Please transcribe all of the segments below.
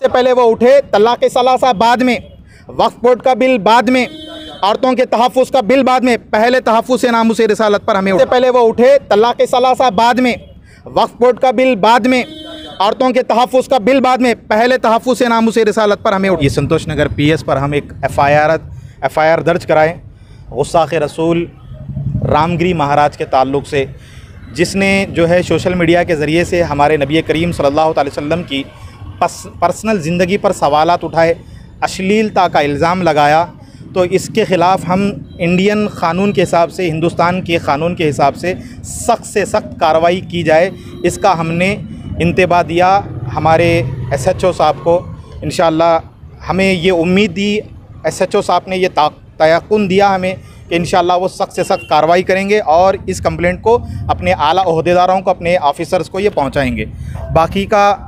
से पहले वो उठे तलाक सलासा बाद में वक्फ बोर्ड का बिल बाद में औरतों के तहफ़ का बिल बाद में पहले तहफ़ नाम उसे रसालत पर हमें से पहले वो उठे तलाक सलासा बाद में वक्फ बोर्ड का बिल बाद में औरतों के तहफ़ का बिल बाद में पहले तहफ़ नाम उसे रसालत पर हमें ये संतोष नगर पी एस पर हम एक F I F I R दर्ज कराएँ। गुस्साख रसूल रामगिरी महाराज के ताल्लुक से जिसने जो है सोशल मीडिया के ज़रिए से हमारे नबी करीम सल्लल्लाहु अलैहि वसल्लम की पर्सनल ज़िंदगी पर सवाल उठाए, अश्लीलता का इल्ज़ाम लगाया तो इसके ख़िलाफ़ हम इंडियन क़ानून के हिसाब से, हिंदुस्तान के क़ानून के हिसाब से सख्त से सख्त कार्रवाई की जाए, इसका हमने इंतबा दिया हमारे एस एच ओ साहब को। इन हमें ये उम्मीद दी एस एच ओ साहब ने ये तयन दिया हमें कि इन वो सख्त से सख्त कार्रवाई करेंगे और इस कम्प्लेंट को अपने आला अहदेदारों को, अपने ऑफिसर्स को ये पहुँचाएँगे। बाकी का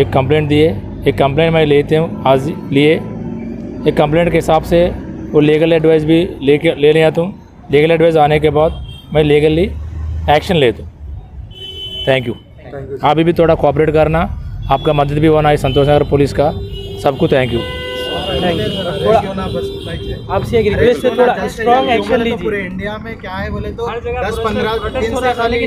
एक कंप्लेंट दिए एक कंप्लेंट मैं लेते हूँ आज लिए। एक कंप्लेंट के हिसाब से वो लीगल एडवाइस भी लेके ले लिया तुम। लीगल एडवाइस आने के बाद मैं लीगली एक्शन लेता हूँ। थैंक यू अभी भी थोड़ा कोऑपरेट करना। आपका मदद भी होना है संतोष नगर पुलिस का। सबको थैंक यू आपसे एक रिक्वेस्ट है थोड़ा स्ट्रॉन्ग एक्शन लीजिए। पूरे इंडिया में क्या है बोले तो? दस पंद्रह दिन से खाली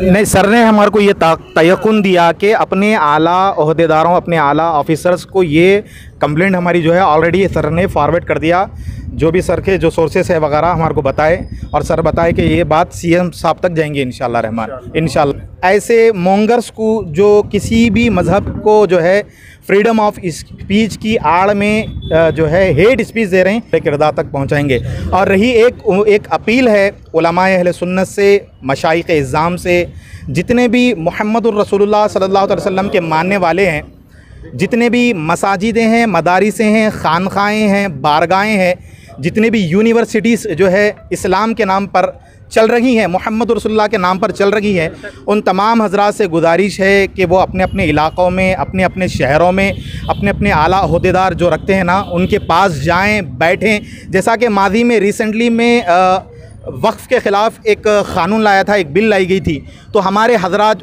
नहीं नहीं सर ने हमारे को ये तयकुन दिया कि अपने आला अहदेदारों अपने आला ऑफिसर्स को ये कंप्लेंट हमारी जो है ऑलरेडी सर ने फॉरवर्ड कर दिया। जो भी सर के जो सोर्सेस है वगैरह हमारे को बताए और सर बताए कि ये बात सीएम साहब तक जाएँगे इन रहमान इन ऐसे मोंगर्स को जो किसी भी मज़हब को जो है फ्रीडम ऑफ़ स्पीच की आड़ में जो है हेट स्पीच दे रहे हैं किरदार तक पहुंचाएँगे। और रही एक एक अपील है अहल सुन्नत से मशाइ इज़ाम से जितने भी मोहम्मद रसूलुल्लाह सल्लल्लाहु अलैहि वसल्लम के मानने वाले हैं जितने भी मसाजिदें हैं मदारसें हैं खानखाएँ हैं बारगाहें हैं जितने भी यूनिवर्सिटीज़ जो है इस्लाम के नाम पर चल रही हैं, मोहम्मद रसुल्ला के नाम पर चल रही हैं, उन तमाम हजरात से गुजारिश है कि वो अपने अपने इलाक़ों में, अपने अपने शहरों में, अपने अपने आला अहदेदार जो रखते हैं ना, उनके पास जाएँ, बैठें। जैसा कि माजी में रिसेंटली में वक्फ़ के ख़िलाफ़ एक क़ानून लाया था, एक बिल लाई गई थी। तो हमारे हजरात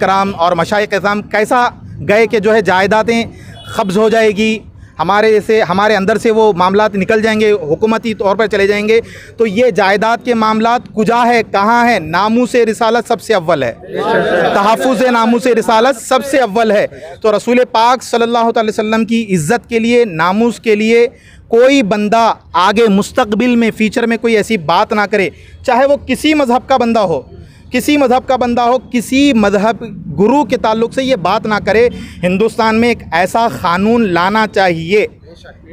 कराम और मशाइ कैसा गए कि जो है जायदादें कब्ज़ हो जाएगी हमारे से, हमारे अंदर से वो मामला निकल जाएँगे, हुकूमती तौर पर चले जाएँगे। तो ये जायदाद के मामला कुजा है, कहाँ है? नामू से रिसालत सबसे अव्वल है। तहफ़ नामू से रिसालत सबसे अव्वल है। तो रसूल पाक सल्लल्लाहु अलैहि वसल्लम की इज़्ज़त के लिए, नामूस के लिए कोई बंदा आगे मुस्तबिल में, फ़ीचर में कोई ऐसी बात ना करे, चाहे वो किसी मज़हब का बंदा हो। किसी मज़हब का बंदा हो, किसी मज़हब गुरु के ताल्लुक से ये बात ना करे, हिंदुस्तान में एक ऐसा क़ानून लाना चाहिए,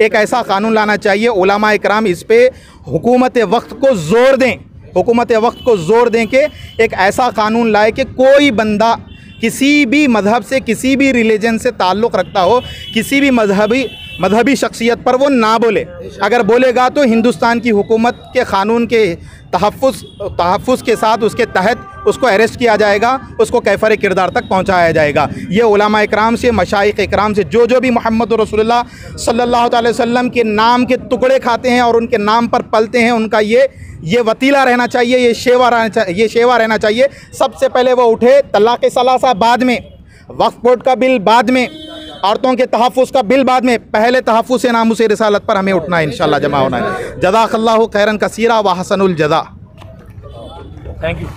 एक ऐसा क़ानून लाना चाहिए ओलामा इकराम इस पर हुकूमत वक्त को ज़ोर दें, हुकूमत वक्त को ज़ोर दें कि एक ऐसा क़ानून लाए कि कोई बंदा किसी भी मज़हब से, किसी भी रिलीजन से ताल्लुक़ रखता हो, किसी भी मजहबी मजहबी शख्सियत पर वो ना बोले। अगर बोलेगा तो हिंदुस्तान की हुकूमत के क़ानून के तहफ़ तहफ़ के साथ, उसके तहत उसको अरेस्ट किया जाएगा, उसको कैफर किरदार तक पहुँचाया जाएगा। ये उलमा इकराम से मशाइ इकराम से, जो जो भी मोहम्मद रसोल्ला अलैहि वसल्लम के नाम के टुकड़े खाते हैं और उनके नाम पर पलते हैं, उनका ये ये वतीला रहना चाहिए, ये शेवा रहना चाहिए ये शेवा रहना चाहिए। सबसे पहले वो उठे तलाक़ सलासा बाद में, वक्फ बोर्ड का बिल बाद में, औरतों के तहफ़ का बिल बाद में, पहले तहफ़ से नाम उसे रिसालत पर हमें उठना है इन जमा होना है। जदाकल्ला खैरन कसीरा व हसनुल थैंक यू